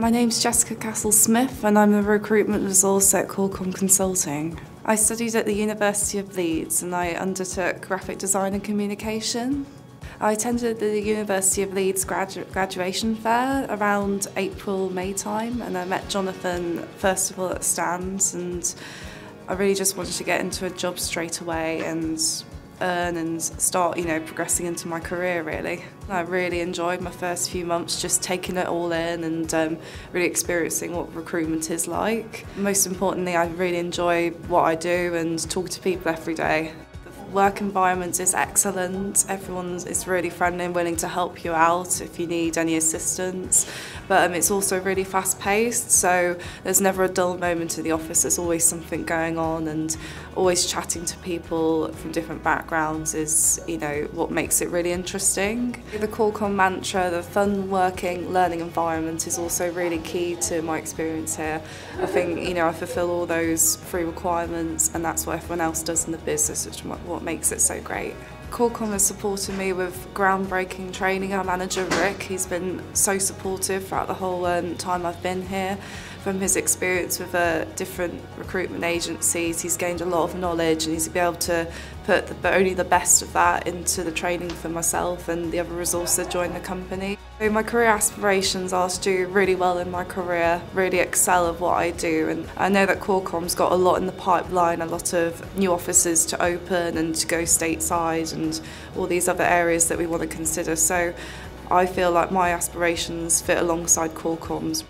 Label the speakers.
Speaker 1: My name's Jessica Castle Smith and I'm a recruitment resourcer at Corecom Consulting. I studied at the University of Leeds and I undertook graphic design and communication. I attended the University of Leeds gradu graduation fair around April, May time and I met Jonathan first of all at stands and I really just wanted to get into a job straight away and earn and start, you know, progressing into my career really. I really enjoyed my first few months just taking it all in and um, really experiencing what recruitment is like. Most importantly, I really enjoy what I do and talk to people every day. The work environment is excellent. Everyone is really friendly and willing to help you out if you need any assistance. But um, it's also really fast paced, so there's never a dull moment in the office. There's always something going on, and always chatting to people from different backgrounds is, you know, what makes it really interesting. The Corecom mantra, the fun working, learning environment is also really key to my experience here. I think, you know, I fulfill all those three requirements, and that's what everyone else does in the business, which what makes it so great. Corecom has supported me with groundbreaking training. Our manager Rick, he's been so supportive throughout the whole um, time I've been here. From his experience with uh, different recruitment agencies, he's gained a lot of knowledge and he's been able to put the, only the best of that into the training for myself and the other resources that join the company. So my career aspirations are to do really well in my career, really excel at what I do and I know that Corecom's got a lot in the pipeline, a lot of new offices to open and to go stateside and all these other areas that we want to consider. So I feel like my aspirations fit alongside Corecom's.